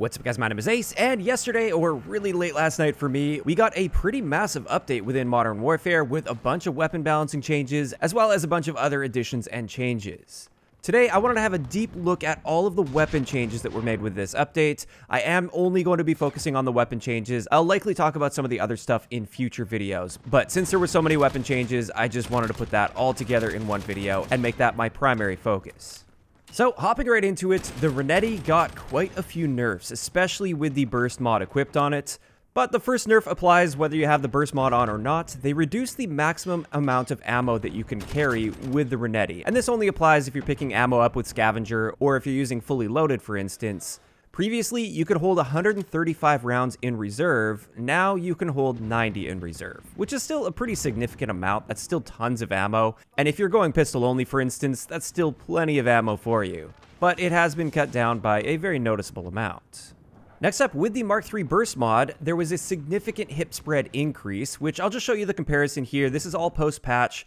What's up guys, my name is Ace, and yesterday, or really late last night for me, we got a pretty massive update within Modern Warfare with a bunch of weapon balancing changes, as well as a bunch of other additions and changes. Today, I wanted to have a deep look at all of the weapon changes that were made with this update. I am only going to be focusing on the weapon changes. I'll likely talk about some of the other stuff in future videos, but since there were so many weapon changes, I just wanted to put that all together in one video and make that my primary focus. So, hopping right into it, the Renetti got quite a few nerfs, especially with the burst mod equipped on it. But the first nerf applies whether you have the burst mod on or not. They reduce the maximum amount of ammo that you can carry with the Renetti. And this only applies if you're picking ammo up with Scavenger, or if you're using fully loaded, for instance. Previously, you could hold 135 rounds in reserve, now you can hold 90 in reserve, which is still a pretty significant amount, that's still tons of ammo, and if you're going pistol only for instance, that's still plenty of ammo for you. But it has been cut down by a very noticeable amount. Next up, with the Mark III Burst mod, there was a significant hip spread increase, which I'll just show you the comparison here. This is all post-patch.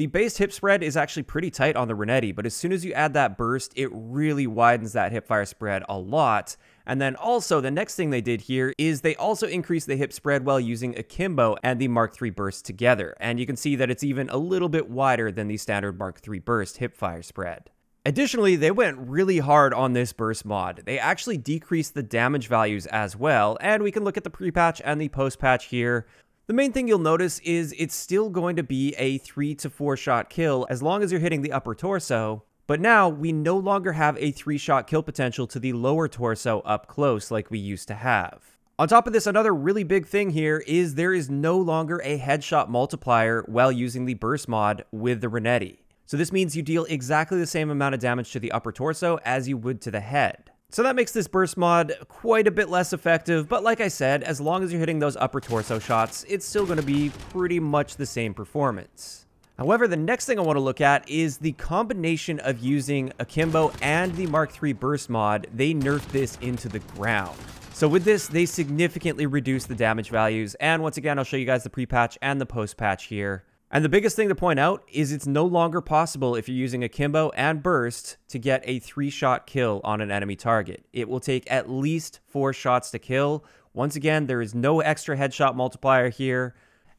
The base hip spread is actually pretty tight on the Renetti, but as soon as you add that burst, it really widens that hip fire spread a lot. And then also, the next thing they did here is they also increased the hip spread while using Akimbo and the Mark III burst together. And you can see that it's even a little bit wider than the standard Mark III burst hip fire spread. Additionally, they went really hard on this burst mod. They actually decreased the damage values as well, and we can look at the pre-patch and the post-patch here. The main thing you'll notice is it's still going to be a 3 to 4 shot kill as long as you're hitting the upper torso, but now we no longer have a 3 shot kill potential to the lower torso up close like we used to have. On top of this, another really big thing here is there is no longer a headshot multiplier while using the burst mod with the Renetti. So this means you deal exactly the same amount of damage to the upper torso as you would to the head. So that makes this burst mod quite a bit less effective, but like I said, as long as you're hitting those upper torso shots, it's still going to be pretty much the same performance. However, the next thing I want to look at is the combination of using Akimbo and the Mark III burst mod, they nerfed this into the ground. So with this, they significantly reduce the damage values, and once again, I'll show you guys the pre-patch and the post-patch here. And the biggest thing to point out is it's no longer possible if you're using Akimbo and Burst to get a three shot kill on an enemy target. It will take at least four shots to kill. Once again, there is no extra headshot multiplier here.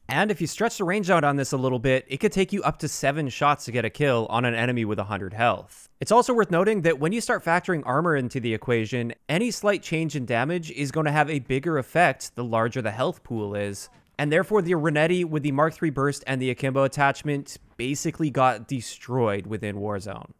And if you stretch the range out on this a little bit, it could take you up to 7 shots to get a kill on an enemy with 100 health. It's also worth noting that when you start factoring armor into the equation, any slight change in damage is going to have a bigger effect the larger the health pool is, and therefore the Renetti with the Mark III burst and the Akimbo attachment basically got destroyed within Warzone.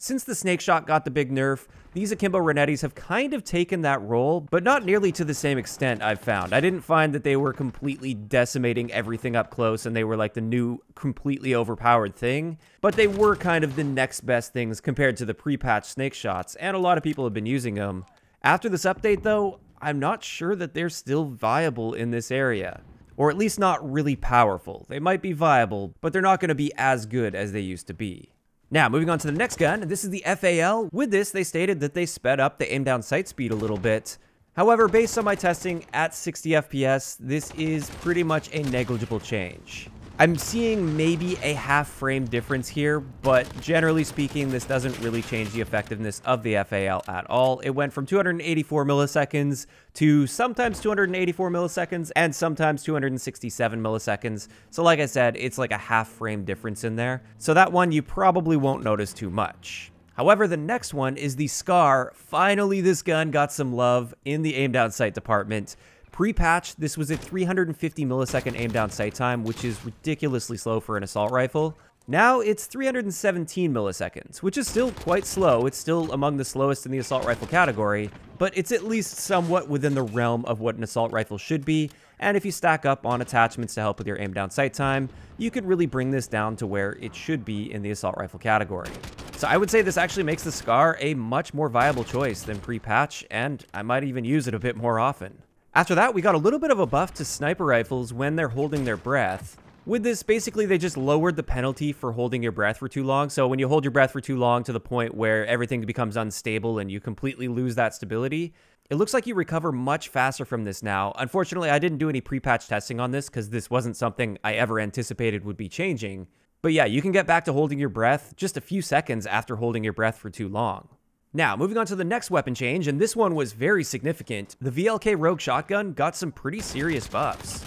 Since the Snake Shot got the big nerf, these Akimbo Renettis have kind of taken that role, but not nearly to the same extent I've found. I didn't find that they were completely decimating everything up close and they were like the new completely overpowered thing, but they were kind of the next best things compared to the pre-patch Snake Shots, and a lot of people have been using them. After this update though, I'm not sure that they're still viable in this area or at least not really powerful. They might be viable, but they're not going to be as good as they used to be. Now, moving on to the next gun, this is the FAL. With this, they stated that they sped up the aim down sight speed a little bit. However, based on my testing at 60 FPS, this is pretty much a negligible change. I'm seeing maybe a half frame difference here, but generally speaking, this doesn't really change the effectiveness of the FAL at all. It went from 284 milliseconds to sometimes 284 milliseconds and sometimes 267 milliseconds. So like I said, it's like a half frame difference in there. So that one you probably won't notice too much. However, the next one is the SCAR. Finally, this gun got some love in the aim down sight department. Pre-patch, this was a 350 millisecond aim down sight time, which is ridiculously slow for an assault rifle. Now it's 317 milliseconds, which is still quite slow. It's still among the slowest in the assault rifle category, but it's at least somewhat within the realm of what an assault rifle should be. And if you stack up on attachments to help with your aim down sight time, you could really bring this down to where it should be in the assault rifle category. So I would say this actually makes the SCAR a much more viable choice than pre-patch, and I might even use it a bit more often. After that, we got a little bit of a buff to sniper rifles when they're holding their breath. With this, basically, they just lowered the penalty for holding your breath for too long. So when you hold your breath for too long to the point where everything becomes unstable and you completely lose that stability, it looks like you recover much faster from this now. Unfortunately, I didn't do any pre-patch testing on this because this wasn't something I ever anticipated would be changing. But yeah, you can get back to holding your breath just a few seconds after holding your breath for too long. Now, moving on to the next weapon change, and this one was very significant, the VLK Rogue Shotgun got some pretty serious buffs.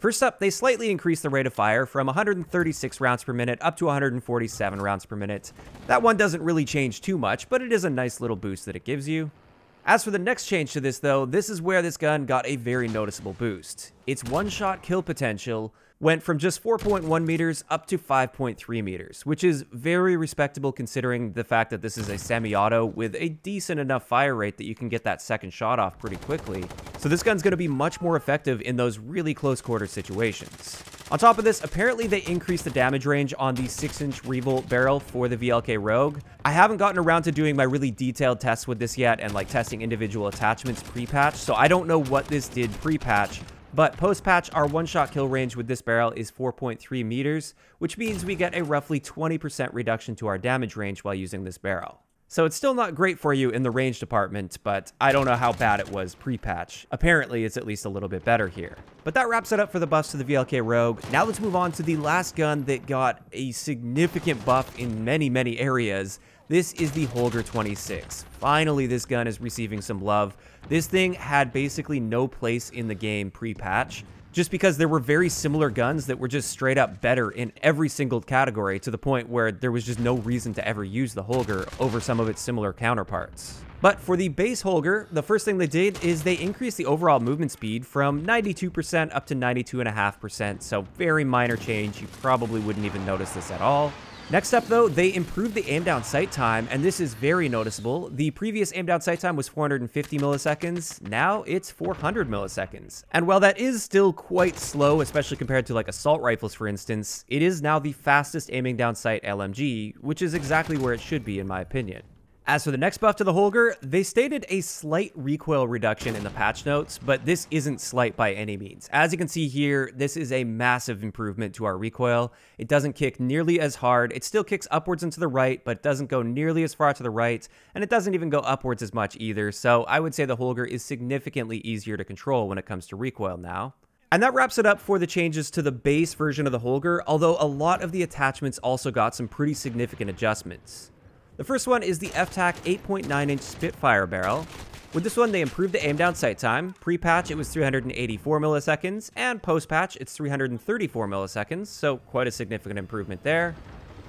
First up, they slightly increased the rate of fire from 136 rounds per minute up to 147 rounds per minute. That one doesn't really change too much, but it is a nice little boost that it gives you. As for the next change to this though, this is where this gun got a very noticeable boost. Its one-shot kill potential went from just 4.1 meters up to 5.3 meters, which is very respectable considering the fact that this is a semi-auto with a decent enough fire rate that you can get that second shot off pretty quickly. So this gun's going to be much more effective in those really close quarter situations. On top of this, apparently they increased the damage range on the 6-inch revolt barrel for the VLK Rogue. I haven't gotten around to doing my really detailed tests with this yet and like testing individual attachments pre-patch, so I don't know what this did pre-patch, but post-patch, our one-shot kill range with this barrel is 4.3 meters, which means we get a roughly 20% reduction to our damage range while using this barrel. So it's still not great for you in the range department, but I don't know how bad it was pre-patch. Apparently, it's at least a little bit better here. But that wraps it up for the buffs to the VLK Rogue. Now let's move on to the last gun that got a significant buff in many, many areas, this is the Holger 26. Finally, this gun is receiving some love. This thing had basically no place in the game pre-patch, just because there were very similar guns that were just straight up better in every single category to the point where there was just no reason to ever use the Holger over some of its similar counterparts. But for the base Holger, the first thing they did is they increased the overall movement speed from 92% up to 92.5%, so very minor change. You probably wouldn't even notice this at all. Next up, though, they improved the aim down sight time, and this is very noticeable. The previous aim down sight time was 450 milliseconds, now it's 400 milliseconds. And while that is still quite slow, especially compared to like assault rifles, for instance, it is now the fastest aiming down sight LMG, which is exactly where it should be in my opinion. As for the next buff to the Holger, they stated a slight recoil reduction in the patch notes, but this isn't slight by any means. As you can see here, this is a massive improvement to our recoil. It doesn't kick nearly as hard. It still kicks upwards and to the right, but doesn't go nearly as far to the right, and it doesn't even go upwards as much either, so I would say the Holger is significantly easier to control when it comes to recoil now. And that wraps it up for the changes to the base version of the Holger, although a lot of the attachments also got some pretty significant adjustments. The first one is the FTAC 8.9 inch Spitfire barrel. With this one, they improved the aim down sight time. Pre-patch, it was 384 milliseconds, and post-patch, it's 334 milliseconds, so quite a significant improvement there.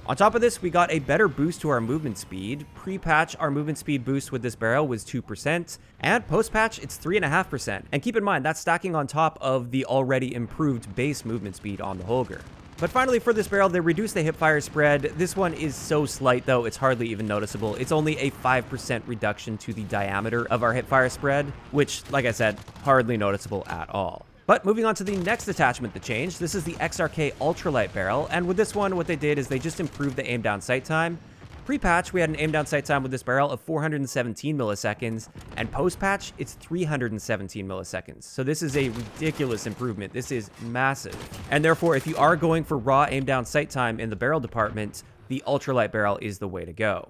On top of this, we got a better boost to our movement speed. Pre-patch, our movement speed boost with this barrel was 2%, and post-patch, it's 3.5%. And keep in mind, that's stacking on top of the already improved base movement speed on the Holger. But finally, for this barrel, they reduced the hipfire spread. This one is so slight, though, it's hardly even noticeable. It's only a 5% reduction to the diameter of our hipfire spread, which, like I said, hardly noticeable at all. But moving on to the next attachment that changed, this is the XRK Ultralight Barrel, and with this one, what they did is they just improved the aim down sight time, Pre-patch, we had an aim down sight time with this barrel of 417 milliseconds, and post-patch, it's 317 milliseconds. So this is a ridiculous improvement. This is massive. And therefore, if you are going for raw aim down sight time in the barrel department, the ultralight barrel is the way to go.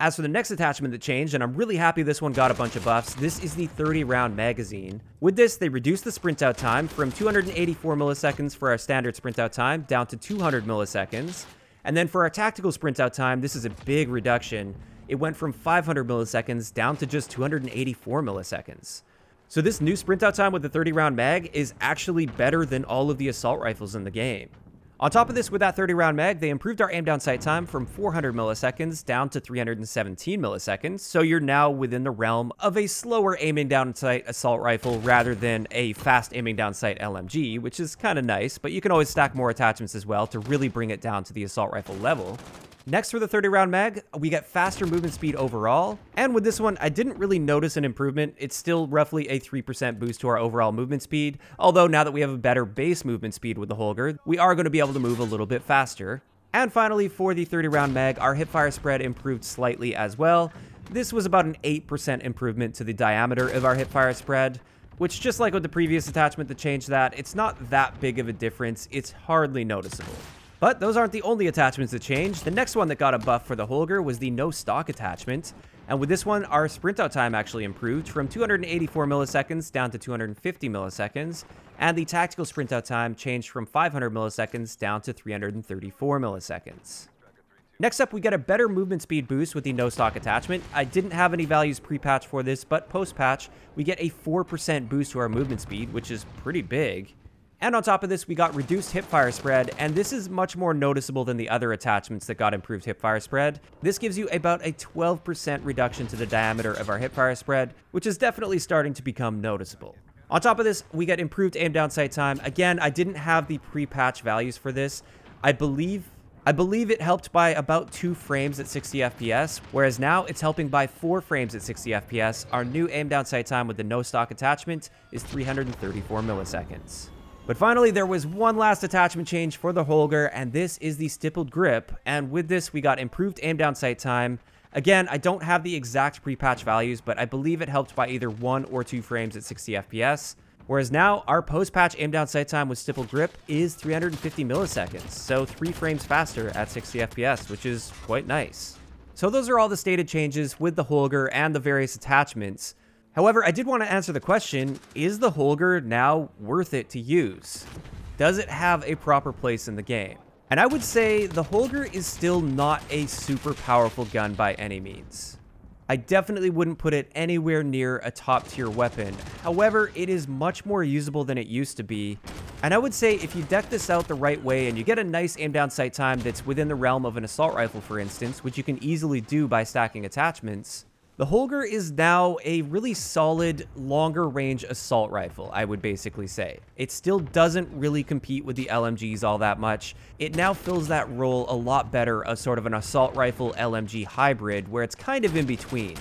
As for the next attachment that changed, and I'm really happy this one got a bunch of buffs, this is the 30 round magazine. With this, they reduced the sprint out time from 284 milliseconds for our standard sprint out time down to 200 milliseconds. And then for our tactical sprint out time, this is a big reduction. It went from 500 milliseconds down to just 284 milliseconds. So this new sprint out time with the 30 round mag is actually better than all of the assault rifles in the game. On top of this, with that 30 round mag, they improved our aim down sight time from 400 milliseconds down to 317 milliseconds, so you're now within the realm of a slower aiming down sight assault rifle rather than a fast aiming down sight LMG, which is kind of nice, but you can always stack more attachments as well to really bring it down to the assault rifle level. Next for the 30 round mag, we get faster movement speed overall. And with this one, I didn't really notice an improvement. It's still roughly a 3% boost to our overall movement speed. Although now that we have a better base movement speed with the Holger, we are going to be able to move a little bit faster. And finally, for the 30 round mag, our hipfire spread improved slightly as well. This was about an 8% improvement to the diameter of our hipfire spread which just like with the previous attachment that changed that, it's not that big of a difference. It's hardly noticeable. But those aren't the only attachments that changed. The next one that got a buff for the Holger was the no stock attachment. And with this one, our sprint out time actually improved from 284 milliseconds down to 250 milliseconds, and the tactical sprint out time changed from 500 milliseconds down to 334 milliseconds. Next up, we get a better movement speed boost with the no stock attachment. I didn't have any values pre-patch for this, but post-patch, we get a 4% boost to our movement speed, which is pretty big. And on top of this, we got reduced hipfire spread, and this is much more noticeable than the other attachments that got improved hipfire spread. This gives you about a 12% reduction to the diameter of our hipfire spread, which is definitely starting to become noticeable. On top of this, we get improved aim down sight time. Again, I didn't have the pre-patch values for this. I believe I believe it helped by about 2 frames at 60 FPS, whereas now it's helping by 4 frames at 60 FPS. Our new aim down sight time with the no stock attachment is 334 milliseconds. But finally, there was one last attachment change for the Holger, and this is the stippled grip. And with this, we got improved aim down sight time. Again, I don't have the exact pre-patch values, but I believe it helped by either 1 or 2 frames at 60 FPS. Whereas now, our post-patch aim down sight time with stippled grip is 350 milliseconds, so 3 frames faster at 60 FPS, which is quite nice. So those are all the stated changes with the Holger and the various attachments. However, I did want to answer the question, is the Holger now worth it to use? Does it have a proper place in the game? And I would say the Holger is still not a super powerful gun by any means. I definitely wouldn't put it anywhere near a top tier weapon. However, it is much more usable than it used to be. And I would say if you deck this out the right way and you get a nice aim down sight time that's within the realm of an assault rifle, for instance, which you can easily do by stacking attachments, the Holger is now a really solid, longer range assault rifle, I would basically say. It still doesn't really compete with the LMGs all that much. It now fills that role a lot better as sort of an assault rifle LMG hybrid, where it's kind of in between.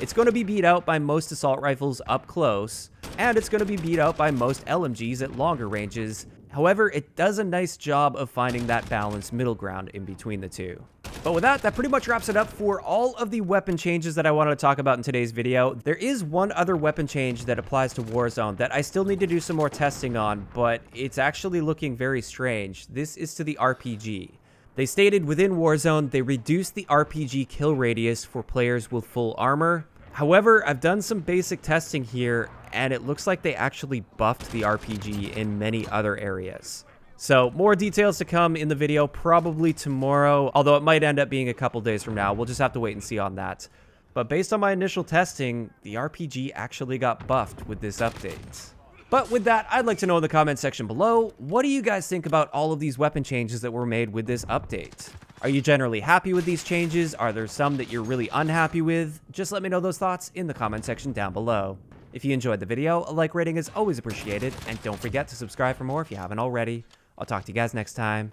It's going to be beat out by most assault rifles up close, and it's going to be beat out by most LMGs at longer ranges. However, it does a nice job of finding that balanced middle ground in between the two. But with that, that pretty much wraps it up for all of the weapon changes that I wanted to talk about in today's video. There is one other weapon change that applies to Warzone that I still need to do some more testing on, but it's actually looking very strange. This is to the RPG. They stated within Warzone they reduced the RPG kill radius for players with full armor. However, I've done some basic testing here, and it looks like they actually buffed the RPG in many other areas. So more details to come in the video probably tomorrow, although it might end up being a couple days from now. We'll just have to wait and see on that. But based on my initial testing, the RPG actually got buffed with this update. But with that, I'd like to know in the comment section below, what do you guys think about all of these weapon changes that were made with this update? Are you generally happy with these changes? Are there some that you're really unhappy with? Just let me know those thoughts in the comment section down below. If you enjoyed the video, a like rating is always appreciated, and don't forget to subscribe for more if you haven't already. I'll talk to you guys next time.